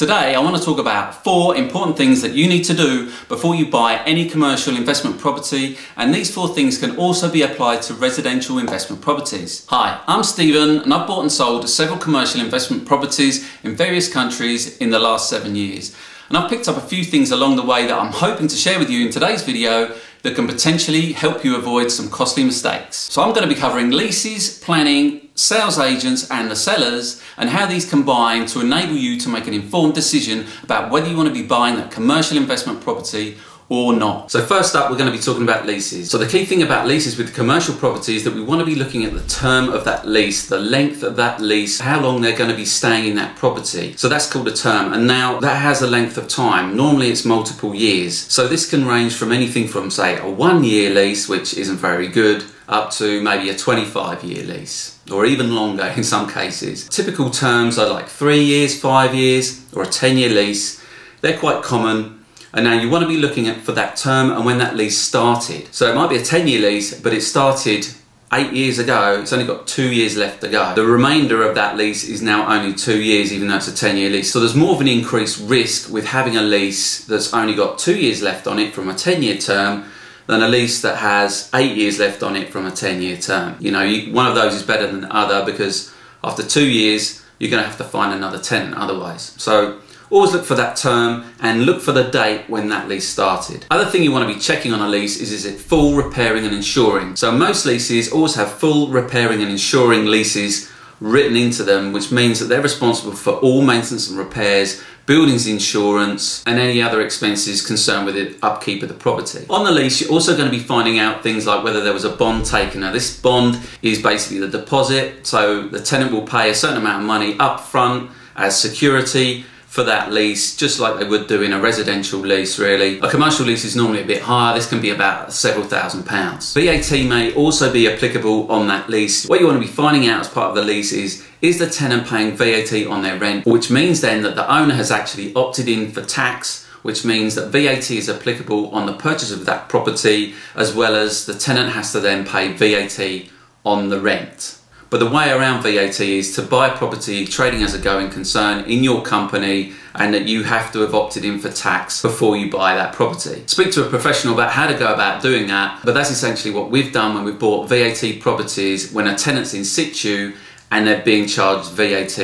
Today, I want to talk about four important things that you need to do before you buy any commercial investment property, and these four things can also be applied to residential investment properties. Hi, I'm Stephen, and I've bought and sold several commercial investment properties in various countries in the last seven years. And I've picked up a few things along the way that I'm hoping to share with you in today's video that can potentially help you avoid some costly mistakes. So I'm going to be covering leases, planning, sales agents and the sellers and how these combine to enable you to make an informed decision about whether you want to be buying that commercial investment property or not. So first up, we're going to be talking about leases. So the key thing about leases with commercial property is that we want to be looking at the term of that lease, the length of that lease, how long they're going to be staying in that property. So that's called a term. And now that has a length of time. Normally it's multiple years. So this can range from anything from say a one year lease, which isn't very good, up to maybe a 25 year lease or even longer in some cases. Typical terms are like three years, five years, or a 10 year lease. They're quite common and now you want to be looking at for that term and when that lease started. So it might be a 10 year lease, but it started eight years ago, it's only got two years left to go. The remainder of that lease is now only two years, even though it's a 10 year lease. So there's more of an increased risk with having a lease that's only got two years left on it from a 10 year term than a lease that has eight years left on it from a 10 year term. You know, you, one of those is better than the other because after two years, you're going to have to find another tenant otherwise. So always look for that term and look for the date when that lease started. Other thing you want to be checking on a lease is is it full repairing and insuring. So most leases always have full repairing and insuring leases written into them, which means that they're responsible for all maintenance and repairs, buildings insurance, and any other expenses concerned with the upkeep of the property. On the lease, you're also going to be finding out things like whether there was a bond taken. Now, this bond is basically the deposit, so the tenant will pay a certain amount of money up front as security for that lease, just like they would do in a residential lease, really. A commercial lease is normally a bit higher. This can be about several thousand pounds. VAT may also be applicable on that lease. What you want to be finding out as part of the lease is, is the tenant paying VAT on their rent? Which means then that the owner has actually opted in for tax which means that VAT is applicable on the purchase of that property as well as the tenant has to then pay VAT on the rent. But the way around VAT is to buy property trading as a going concern in your company and that you have to have opted in for tax before you buy that property. Speak to a professional about how to go about doing that, but that's essentially what we've done when we've bought VAT properties when a tenant's in situ and they're being charged VAT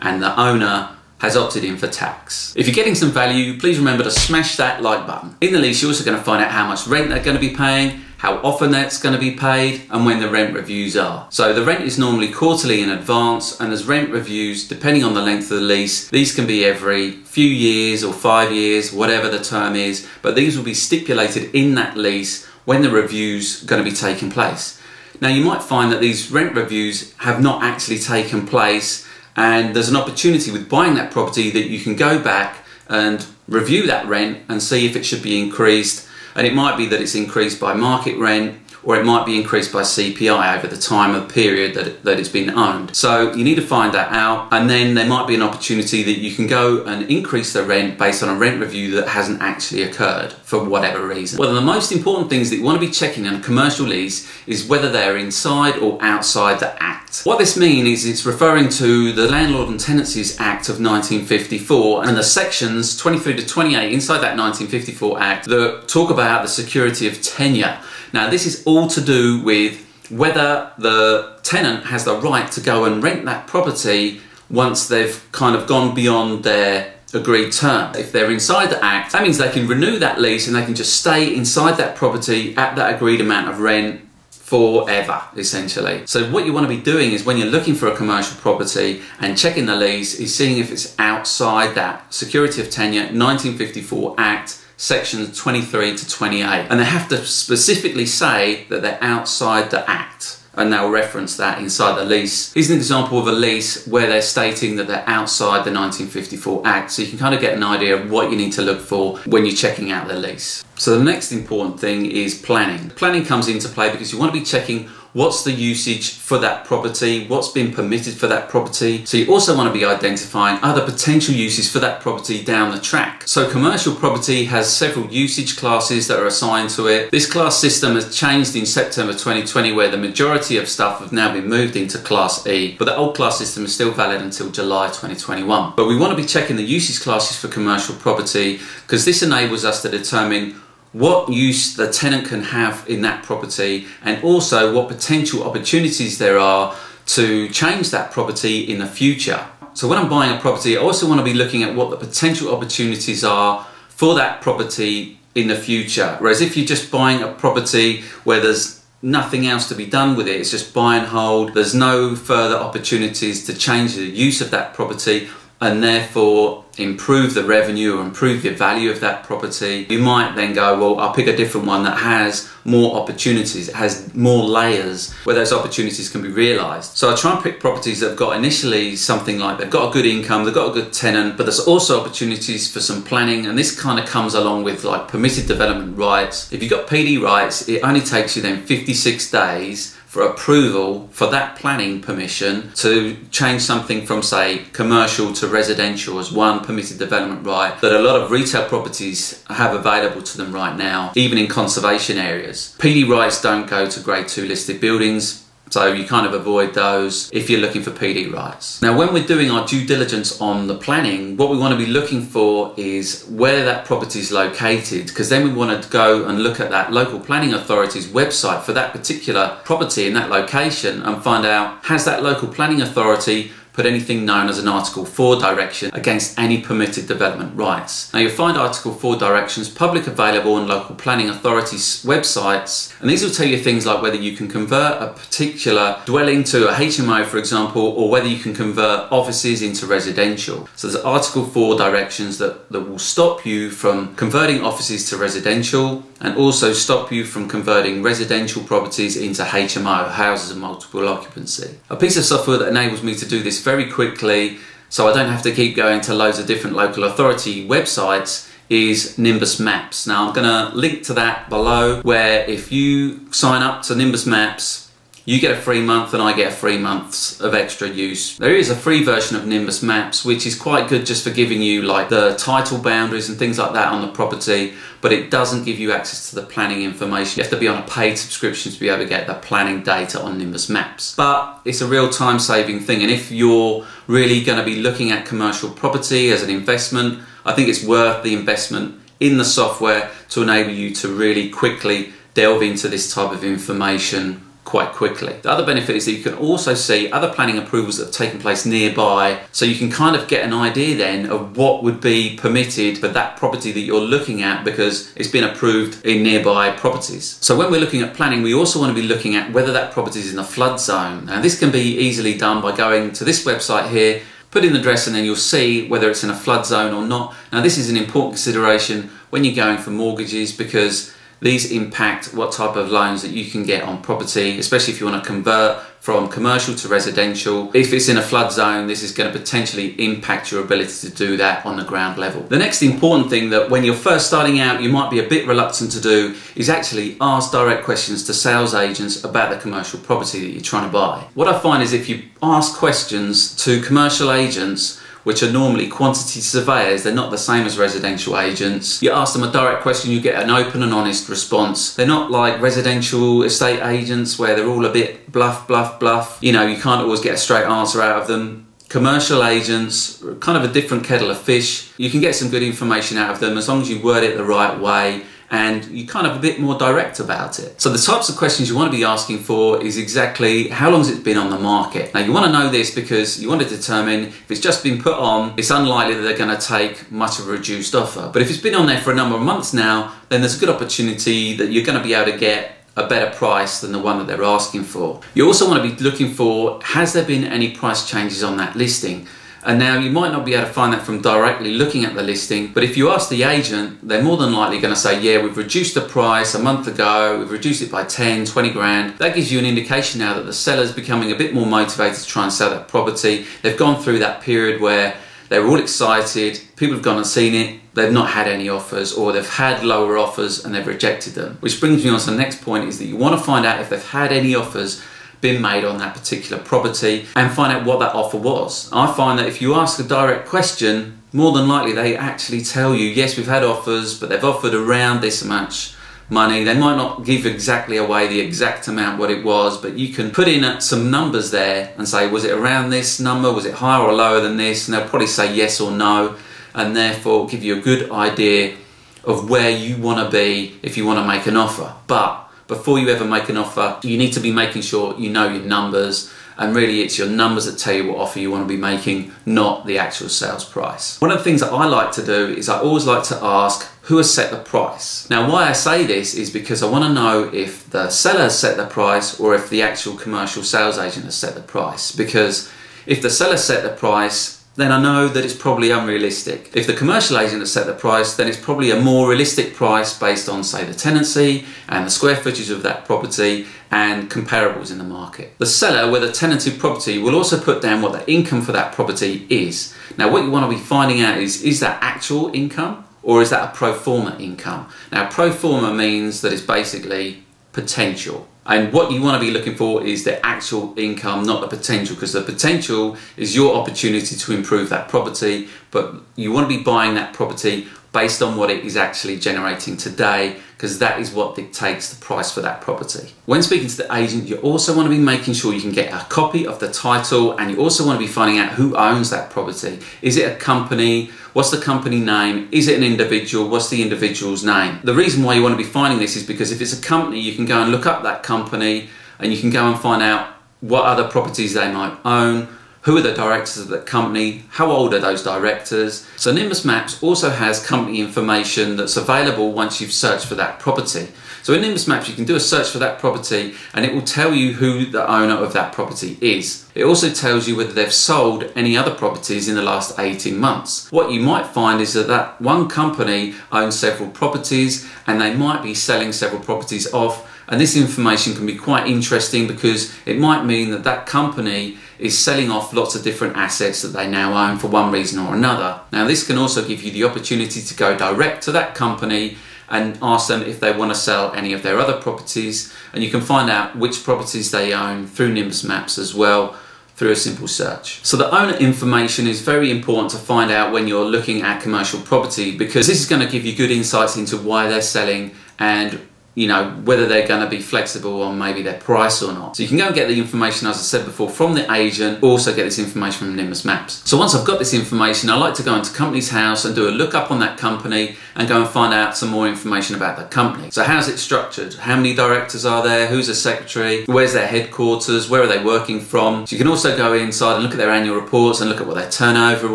and the owner has opted in for tax. If you're getting some value, please remember to smash that like button. In the lease, you're also going to find out how much rent they're going to be paying, how often that's going to be paid, and when the rent reviews are. So the rent is normally quarterly in advance, and there's rent reviews depending on the length of the lease. These can be every few years or five years, whatever the term is, but these will be stipulated in that lease when the review's going to be taking place. Now you might find that these rent reviews have not actually taken place and there's an opportunity with buying that property that you can go back and review that rent and see if it should be increased and it might be that it's increased by market rent or it might be increased by CPI over the time of period that, that it's been owned. So you need to find that out and then there might be an opportunity that you can go and increase the rent based on a rent review that hasn't actually occurred for whatever reason. One of the most important things that you want to be checking on a commercial lease is whether they're inside or outside the Act. What this means is it's referring to the Landlord and Tenancies Act of 1954 and the sections 23 to 28 inside that 1954 Act that talk about the security of tenure. Now, this is all to do with whether the tenant has the right to go and rent that property once they've kind of gone beyond their agreed term. If they're inside the Act, that means they can renew that lease and they can just stay inside that property at that agreed amount of rent forever, essentially. So what you want to be doing is when you're looking for a commercial property and checking the lease is seeing if it's outside that Security of Tenure 1954 Act sections 23 to 28. And they have to specifically say that they're outside the Act and they'll reference that inside the lease. Here's an example of a lease where they're stating that they're outside the 1954 Act, so you can kind of get an idea of what you need to look for when you're checking out the lease. So the next important thing is planning. Planning comes into play because you want to be checking what's the usage for that property, what's been permitted for that property. So you also want to be identifying other potential uses for that property down the track. So commercial property has several usage classes that are assigned to it. This class system has changed in September 2020 where the majority of stuff have now been moved into class E, but the old class system is still valid until July 2021. But we want to be checking the usage classes for commercial property because this enables us to determine what use the tenant can have in that property and also what potential opportunities there are to change that property in the future. So when I'm buying a property, I also want to be looking at what the potential opportunities are for that property in the future. Whereas if you're just buying a property where there's nothing else to be done with it, it's just buy and hold, there's no further opportunities to change the use of that property and therefore improve the revenue or improve the value of that property. You might then go, well, I'll pick a different one that has more opportunities, it has more layers where those opportunities can be realised. So I try and pick properties that have got initially something like they've got a good income, they've got a good tenant, but there's also opportunities for some planning, and this kind of comes along with like permitted development rights. If you've got PD rights, it only takes you then 56 days for approval for that planning permission to change something from say commercial to residential as one permitted development right that a lot of retail properties have available to them right now even in conservation areas. PD rights don't go to grade 2 listed buildings so you kind of avoid those if you're looking for PD rights. Now when we're doing our due diligence on the planning, what we want to be looking for is where that property is located because then we want to go and look at that local planning authority's website for that particular property in that location and find out has that local planning authority put anything known as an Article 4 direction against any permitted development rights. Now you'll find Article 4 directions public available on local planning authorities' websites and these will tell you things like whether you can convert a particular dwelling to a HMO for example or whether you can convert offices into residential. So there's Article 4 directions that, that will stop you from converting offices to residential and also stop you from converting residential properties into HMO, houses of multiple occupancy. A piece of software that enables me to do this very quickly so I don't have to keep going to loads of different local authority websites is Nimbus Maps. Now I'm going to link to that below where if you sign up to Nimbus Maps you get a free month and I get three months of extra use. There is a free version of Nimbus Maps which is quite good just for giving you like the title boundaries and things like that on the property but it doesn't give you access to the planning information. You have to be on a paid subscription to be able to get the planning data on Nimbus Maps. But it's a real time saving thing and if you're really going to be looking at commercial property as an investment I think it's worth the investment in the software to enable you to really quickly delve into this type of information quite quickly. The other benefit is that you can also see other planning approvals that have taken place nearby, so you can kind of get an idea then of what would be permitted for that property that you're looking at because it's been approved in nearby properties. So when we're looking at planning, we also want to be looking at whether that property is in a flood zone. Now this can be easily done by going to this website here, put in the address and then you'll see whether it's in a flood zone or not. Now this is an important consideration when you're going for mortgages because these impact what type of loans that you can get on property, especially if you want to convert from commercial to residential. If it's in a flood zone, this is going to potentially impact your ability to do that on the ground level. The next important thing that when you're first starting out, you might be a bit reluctant to do is actually ask direct questions to sales agents about the commercial property that you're trying to buy. What I find is if you ask questions to commercial agents, which are normally quantity surveyors. They're not the same as residential agents. You ask them a direct question, you get an open and honest response. They're not like residential estate agents where they're all a bit bluff, bluff, bluff. You know, you can't always get a straight answer out of them commercial agents, kind of a different kettle of fish. You can get some good information out of them as long as you word it the right way and you're kind of a bit more direct about it. So the types of questions you want to be asking for is exactly how long has it been on the market? Now you want to know this because you want to determine if it's just been put on, it's unlikely that they're going to take much of a reduced offer. But if it's been on there for a number of months now, then there's a good opportunity that you're going to be able to get a better price than the one that they're asking for. You also want to be looking for has there been any price changes on that listing? And now you might not be able to find that from directly looking at the listing, but if you ask the agent, they're more than likely going to say, yeah, we've reduced the price a month ago, we've reduced it by 10, 20 grand. That gives you an indication now that the seller's becoming a bit more motivated to try and sell that property. They've gone through that period where they're all excited, people have gone and seen it, they've not had any offers, or they've had lower offers and they've rejected them. Which brings me on to the next point is that you want to find out if they've had any offers been made on that particular property and find out what that offer was. I find that if you ask a direct question, more than likely they actually tell you, yes, we've had offers, but they've offered around this much money. They might not give exactly away the exact amount what it was, but you can put in some numbers there and say, was it around this number? Was it higher or lower than this? And they'll probably say yes or no, and therefore give you a good idea of where you want to be if you want to make an offer. But before you ever make an offer, you need to be making sure you know your numbers and really it's your numbers that tell you what offer you want to be making, not the actual sales price. One of the things that I like to do is I always like to ask who has set the price. Now why I say this is because I want to know if the seller has set the price or if the actual commercial sales agent has set the price because if the seller set the price then I know that it's probably unrealistic. If the commercial agent has set the price, then it's probably a more realistic price based on, say, the tenancy and the square footage of that property and comparables in the market. The seller with a tenanted property will also put down what the income for that property is. Now, what you want to be finding out is is that actual income or is that a pro forma income? Now, pro forma means that it's basically potential. And what you want to be looking for is the actual income, not the potential, because the potential is your opportunity to improve that property, but you want to be buying that property based on what it is actually generating today because that is what dictates the price for that property. When speaking to the agent, you also want to be making sure you can get a copy of the title and you also want to be finding out who owns that property. Is it a company? What's the company name? Is it an individual? What's the individual's name? The reason why you want to be finding this is because if it's a company, you can go and look up that company and you can go and find out what other properties they might own, who are the directors of the company? How old are those directors? So Nimbus Maps also has company information that's available once you've searched for that property. So in Nimbus Maps you can do a search for that property and it will tell you who the owner of that property is. It also tells you whether they've sold any other properties in the last 18 months. What you might find is that that one company owns several properties and they might be selling several properties off and this information can be quite interesting because it might mean that that company is selling off lots of different assets that they now own for one reason or another. Now this can also give you the opportunity to go direct to that company and ask them if they want to sell any of their other properties and you can find out which properties they own through Nimbus Maps as well through a simple search. So the owner information is very important to find out when you're looking at commercial property because this is going to give you good insights into why they're selling and you know, whether they're going to be flexible on maybe their price or not. So you can go and get the information, as I said before, from the agent, also get this information from Nimbus Maps. So once I've got this information, I like to go into Companies House and do a look up on that company and go and find out some more information about the company. So how's it structured? How many directors are there? Who's the secretary? Where's their headquarters? Where are they working from? So you can also go inside and look at their annual reports and look at what their turnover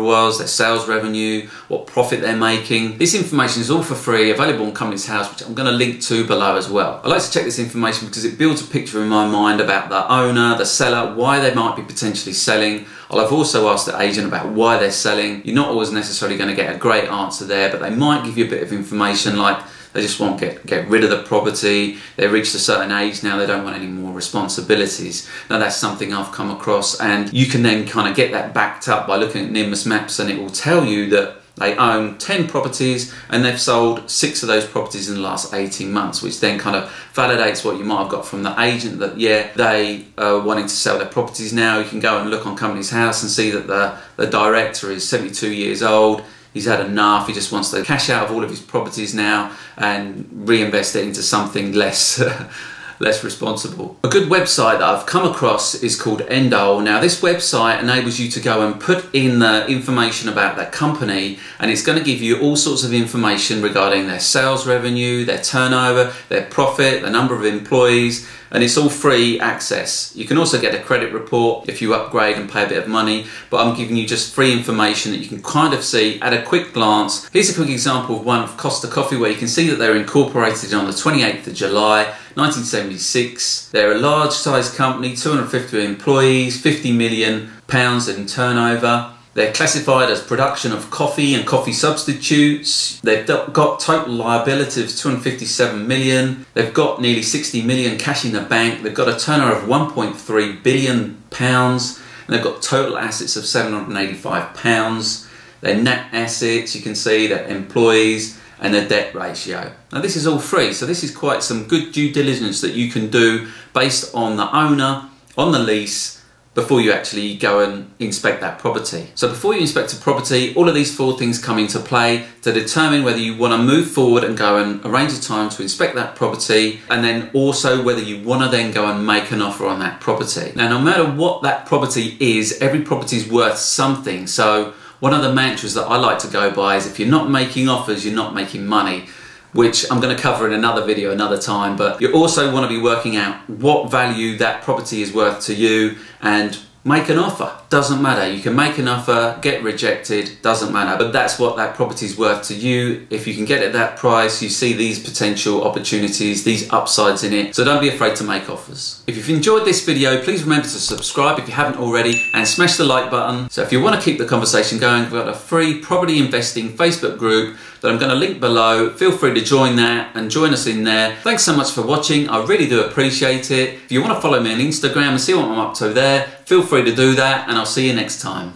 was, their sales revenue, what profit they're making. This information is all for free, available on Companies House, which I'm going to link to below as well. I like to check this information because it builds a picture in my mind about the owner, the seller, why they might be potentially selling. I'll have also asked the agent about why they're selling. You're not always necessarily going to get a great answer there, but they might give you a bit of information like they just want to get, get rid of the property, they reached a certain age now, they don't want any more responsibilities. Now that's something I've come across and you can then kind of get that backed up by looking at Nimbus Maps and it will tell you that they own 10 properties and they've sold six of those properties in the last 18 months, which then kind of validates what you might have got from the agent that, yeah, they are wanting to sell their properties now. You can go and look on Companies House and see that the, the director is 72 years old. He's had enough. He just wants to cash out of all of his properties now and reinvest it into something less. less responsible. A good website that I've come across is called Endole. Now this website enables you to go and put in the information about that company and it's going to give you all sorts of information regarding their sales revenue, their turnover, their profit, the number of employees and it's all free access. You can also get a credit report if you upgrade and pay a bit of money, but I'm giving you just free information that you can kind of see at a quick glance. Here's a quick example of one of Costa Coffee where you can see that they're incorporated on the 28th of July 1976. They're a large sized company, 250 employees, 50 million pounds in turnover. They're classified as production of coffee and coffee substitutes. They've got total liability of 257 million. They've got nearly 60 million cash in the bank. They've got a turnover of 1.3 billion pounds. And they've got total assets of 785 pounds. their net assets, you can see their employees, and their debt ratio. Now this is all free, so this is quite some good due diligence that you can do based on the owner, on the lease, before you actually go and inspect that property. So before you inspect a property, all of these four things come into play to determine whether you want to move forward and go and arrange a time to inspect that property, and then also whether you want to then go and make an offer on that property. Now, no matter what that property is, every property is worth something. So one of the mantras that I like to go by is if you're not making offers, you're not making money which I'm going to cover in another video another time but you also want to be working out what value that property is worth to you and make an offer. Doesn't matter. You can make an offer, get rejected, doesn't matter. But that's what that property is worth to you. If you can get it at that price, you see these potential opportunities, these upsides in it. So don't be afraid to make offers. If you've enjoyed this video, please remember to subscribe if you haven't already and smash the like button. So if you want to keep the conversation going, we've got a free property investing Facebook group that I'm going to link below. Feel free to join that and join us in there. Thanks so much for watching. I really do appreciate it. If you want to follow me on Instagram and see what I'm up to there, feel free to do that and I'll see you next time.